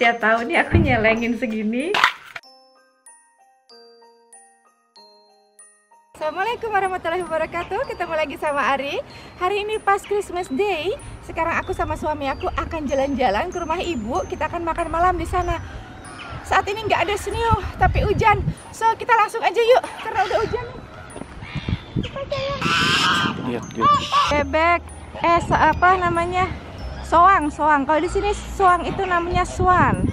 setiap tahun nih aku nyelengin segini. Assalamualaikum warahmatullahi wabarakatuh. Ketemu lagi sama Ari. Hari ini pas Christmas Day Sekarang aku sama suami aku akan jalan-jalan ke rumah ibu. Kita akan makan malam di sana. Saat ini nggak ada snow Tapi hujan. So kita langsung aja yuk Karena udah hujan. Lihat, lihat. Bebek Eh apa namanya Soang, soang. Kalau di sini soang itu namanya swan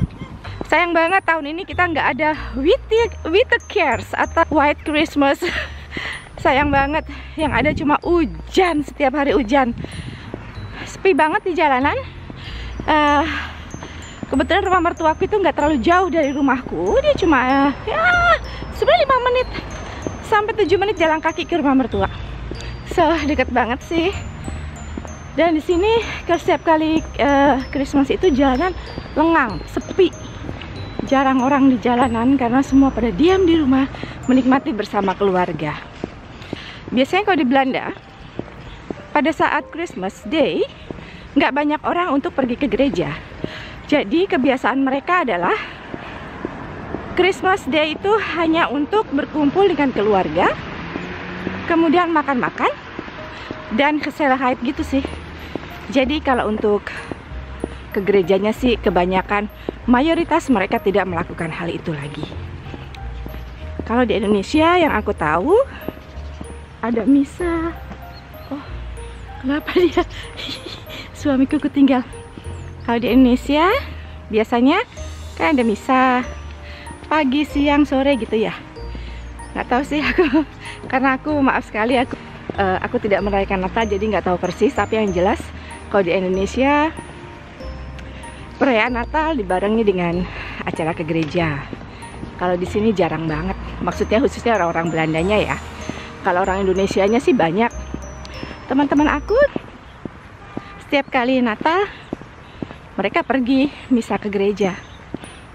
Sayang banget tahun ini kita nggak ada Wheatie Cares atau White Christmas. Sayang banget yang ada cuma hujan setiap hari hujan. Sepi banget di jalanan. Eh, Kebetulan rumah mertuaku itu nggak terlalu jauh dari rumahku. Dia cuma eh, ya sebenarnya 5 menit Sampai 7 menit jalan kaki ke rumah mertua. So deket banget sih dan di sini setiap kali eh, Christmas itu jalanan lengang, sepi. Jarang orang di jalanan karena semua pada diam di rumah menikmati bersama keluarga. Biasanya kalau di Belanda pada saat Christmas Day nggak banyak orang untuk pergi ke gereja. Jadi kebiasaan mereka adalah Christmas Day itu hanya untuk berkumpul dengan keluarga, kemudian makan-makan dan keselahait gitu sih. Jadi kalau untuk ke gerejanya sih kebanyakan mayoritas mereka tidak melakukan hal itu lagi. Kalau di Indonesia yang aku tahu ada misa. Oh, kenapa dia? Suamiku ketinggal. Kalau di Indonesia biasanya kan ada misa pagi, siang, sore gitu ya. Nggak tahu sih aku karena aku maaf sekali aku eh, aku tidak merayakan Natal jadi nggak tahu persis tapi yang jelas kalau di Indonesia perayaan Natal dibarengi dengan acara ke gereja. Kalau di sini jarang banget. Maksudnya khususnya orang-orang Belandanya ya. Kalau orang Indonesianya sih banyak. Teman-teman aku setiap kali Natal mereka pergi misa ke gereja.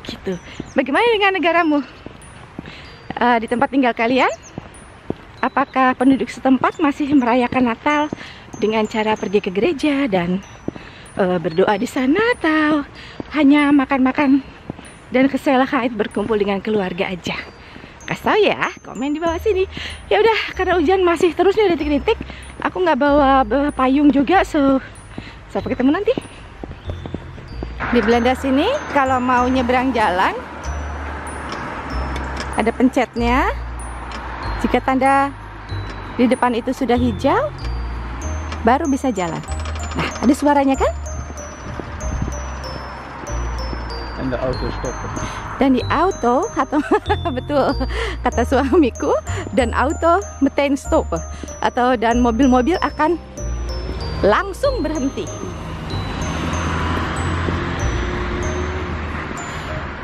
Gitu. Bagaimana dengan negaramu? Eh, di tempat tinggal kalian apakah penduduk setempat masih merayakan Natal dengan cara pergi ke gereja dan eh, berdoa di sana atau hanya makan-makan dan keselahait berkumpul dengan keluarga aja? Kasih tahu ya, komen di bawah sini. Ya udah, karena hujan masih terus nih detik-detik, aku nggak bawa, bawa payung juga, so sampai ketemu nanti. Di Belanda sini, kalau mau nyebrang jalan, ada pencetnya. Jika tanda di depan itu sudah hijau, baru bisa jalan. Nah, ada suaranya kan? En de auto stoppen. Dan di auto atau betul kata suamiku dan auto meteen stop atau dan mobil-mobil akan langsung berhenti.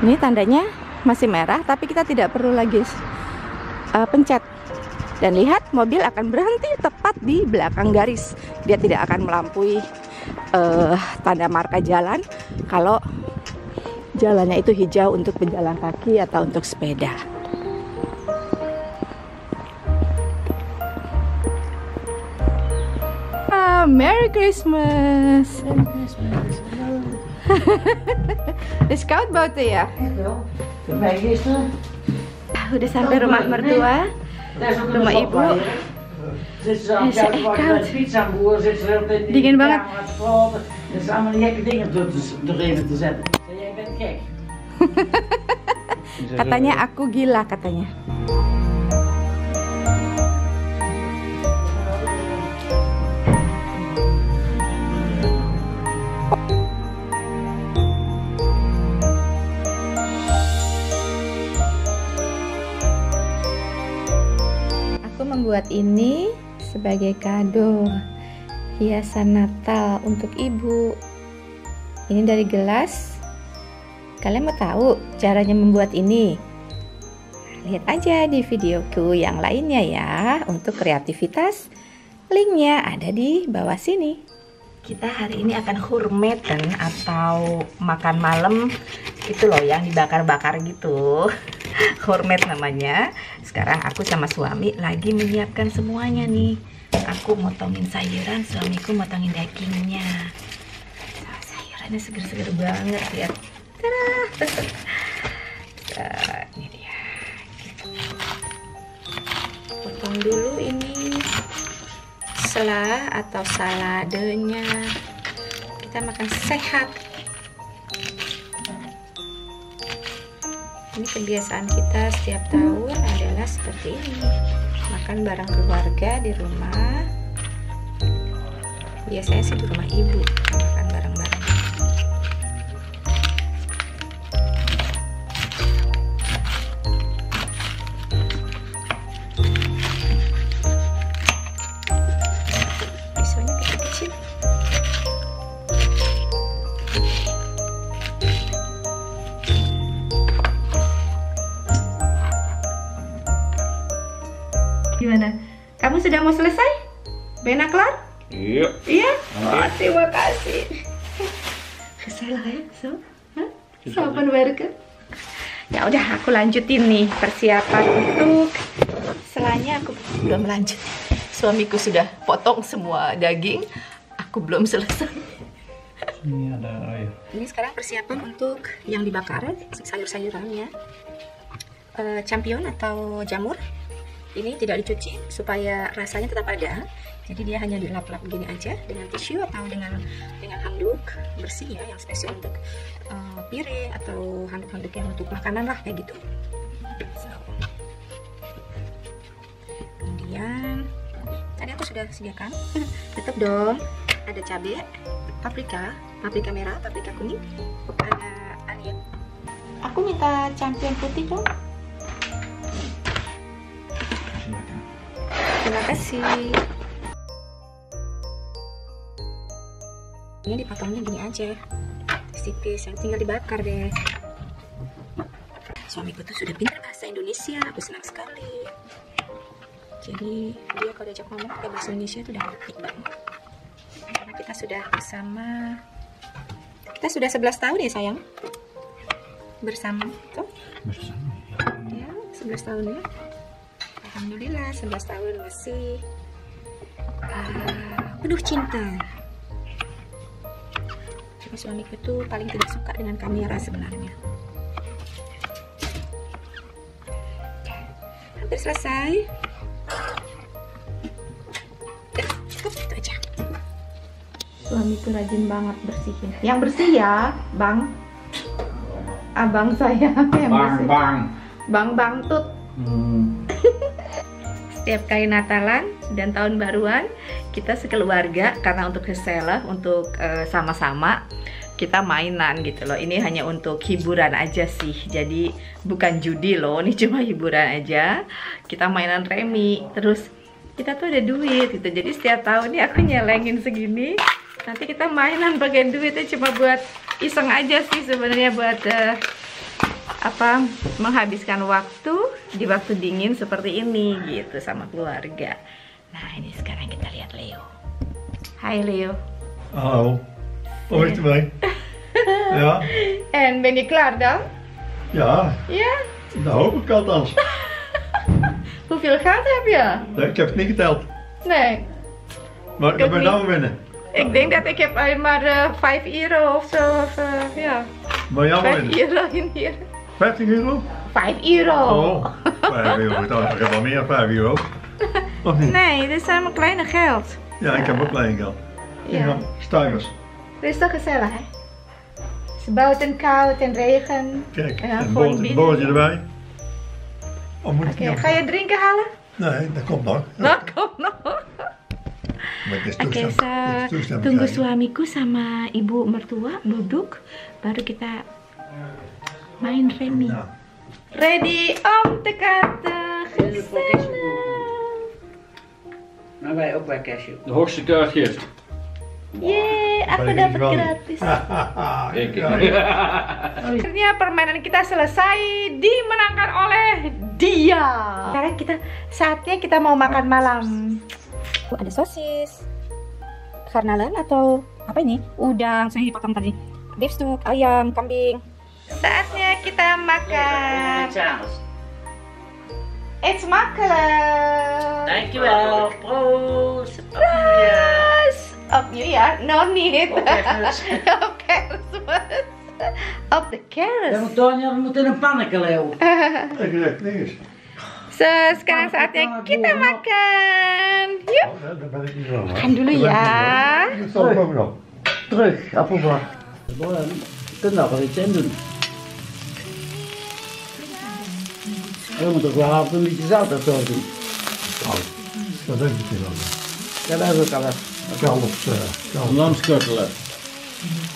Ini tandanya masih merah tapi kita tidak perlu lagi uh, pencet. Dan lihat mobil akan berhenti tepat di belakang garis. Dia tidak akan melampaui uh, tanda marka jalan kalau jalannya itu hijau untuk pejalan kaki atau untuk sepeda. Ah, Merry Christmas. De scout buiten ya. Wel, voor mij gisteren. Ah, Udah sampai rumah mertua. Een Ibu. Is echt koud. Dingin banget. kamer te praten. Zijn allemaal die gekke dingen door te- erin te zetten. Jij bent gek. Katanya aku gila katanya. Membuat ini sebagai kado hiasan Natal untuk ibu. Ini dari gelas Kalian mau tahu caranya membuat ini? Lihat aja di videoku yang lainnya ya untuk kreativitas. Linknya ada di bawah sini. Kita hari ini akan hurmeten atau makan malam itu loh yang dibakar-bakar gitu. Hurmet namanya. Sekarang aku sama suami lagi menyiapkan semuanya nih. Aku motongin sayuran, suamiku motongin dagingnya. Sayurannya seger-seger banget ya Tada. Ini dia. Potong dulu ini sela atau saladenya. Kita makan sehat. Ini kebiasaan kita setiap tahun adalah seperti ini. Makan bareng keluarga di rumah. Biasanya sih di rumah ibu Gimana? Kamu sudah mau selesai? Bena kelar? Iya. Iya? Terima kasih. Kesalah ya, so? Hah? Sopan burger. Ya udah, aku lanjutin nih persiapan untuk selanya aku belum lanjut. Suamiku sudah potong semua daging, aku belum selesai. Ini ada air. Ini sekarang persiapan untuk yang dibakar, sayur-sayurannya. Eh, champion atau jamur. Ini tidak dicuci supaya rasanya tetap ada. Jadi dia hanya dilap-lap gini aja dengan tisu atau dengan dengan handuk bersih ya yang spesial untuk eh, piring atau handuk-handuk yang untuk makanan lah kayak gitu. Kemudian tadi aku sudah sediakan. Tetap dong. Ada cabai, paprika, paprika merah, paprika kuning, ada onion. Aku minta champion putih dong. Terima kasih. Ini dipotongnya gini aja, tipis, yang tinggal dibakar deh. Suamiku tuh sudah pintar bahasa Indonesia, aku senang sekali. Jadi dia kalau diajak ngomong pakai bahasa Indonesia itu udah ngerti banget. Karena kita sudah bersama, kita sudah 11 tahun ya sayang, bersama tuh. Bersama. Ya, 11 tahun ya. Alhamdulillah 11 tahun masih ah, penuh cinta. Cuma suamiku tuh paling tidak suka dengan kamera sebenarnya. Hampir selesai. Cukup itu aja. Suamiku rajin banget bersihin. Yang bersih ya, Bang. Abang saya yang Bang, bersih. bang. Bang Bang Tut. Hmm. Setiap kali Natalan dan tahun baruan kita sekeluarga karena untuk kesela untuk eh, sama-sama kita mainan gitu loh. Ini hanya untuk hiburan aja sih. Jadi bukan judi loh ini cuma hiburan aja. Kita mainan remi. Terus kita tuh ada duit gitu. Jadi setiap tahun nih aku nyelengin segini nanti kita mainan pakai duitnya cuma buat iseng aja sih sebenarnya buat eh, apa menghabiskan waktu di waktu dingin seperti ini gitu sama keluarga. Nah ini sekarang kita lihat Leo. Hai Leo. Hallo, hoe is het ermee? Ja, En ben je klaar dan? ja, Ja. dat hoop ik althans. Hoeveel geld heb je? Nee, ik heb het niet geteld. Nee. Maar ik heb mijn naam winnen. Ik denk dat ik heb maar eh 5 euro of zo. Of, eh, ja, Maar jou 5 winnen. euro in hier. 50 euro? 5 euro. Oh, 5 euro. Ik dacht, ik heb wel meer dan 5 euro. Of niet? Nee, dit zijn maar kleine geld. Ja, ik heb ook klein geld. Ja. Ja, stuivers. Dit is toch gezellig, hè? Het is buiten koud en regen. Kijk, Ja, een bolletje, bolletje erbij. Of moet ik Oké, niet ga je drinken halen? Nee, dat komt nog. Nou, kom nog. Oke, is toestemming tunggu suamiku sama ibu mertua duduk, baru kita main remi. Ja. Ready om te kaarten. Gezellig. Maar wij ook bij cashew. De hoogste kaartgift. Yeay, aku dapat gratis. Ik. Akhirnya permainan kita selesai dimenangkan oleh dia. Sekarang kita saatnya kita mau makan malam. Ada sosis, karnalan atau apa ini? Udang, saya dipotong tadi. Beef steak, ayam, kambing. Saatnya kita makan. It's makkelijk. Dankjewel. Proost. Yes. Op nieuwjaar? No need. Op kerstmis. Op kerstmis. of the carrots. maar Tanja, we moeten een. Ik niks. So, sekarang saatnya kita makan. Yuk, Oh, makan dulu ya. Dat zal ik ook nog. Wel iets in doen. Zo doen. Dat denk ik niet aan. Ja, dat is ook al even. Kalfs, eh, kalfs. Lamskurtelen.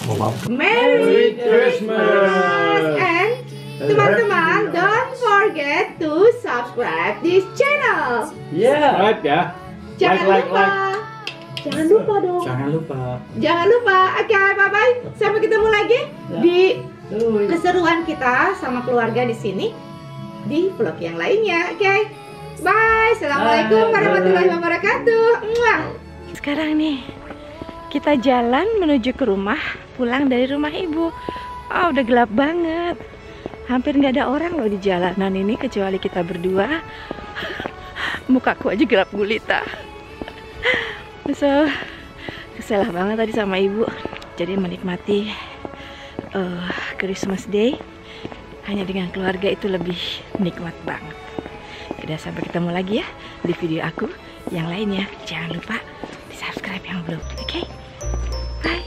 Allemaal. Merry Christmas! And teman-teman, don't forget to subscribe this channel. Ja. Right, ja. Jangan Like, like, lupa. Jangan lupa dong. Jangan lupa. Jangan lupa. Oke, bye bye. Sampai ketemu lagi di Doei. keseruan kita sama keluarga di sini di vlog yang lainnya. Oke. Bye. Assalamualaikum Bye. warahmatullahi wabarakatuh. Muah. Sekarang nih kita jalan menuju ke rumah, pulang dari rumah ibu. Oh, udah gelap banget. Hampir nggak ada orang loh di jalanan ini kecuali kita berdua. Mukaku aja gelap gulita. So, keselah banget tadi sama ibu. Jadi menikmati eh, Christmas Day hanya dengan keluarga itu lebih nikmat banget. Udah sampai ketemu lagi ya di video aku yang lainnya. Jangan lupa di subscribe yang belum. Oke? Bye.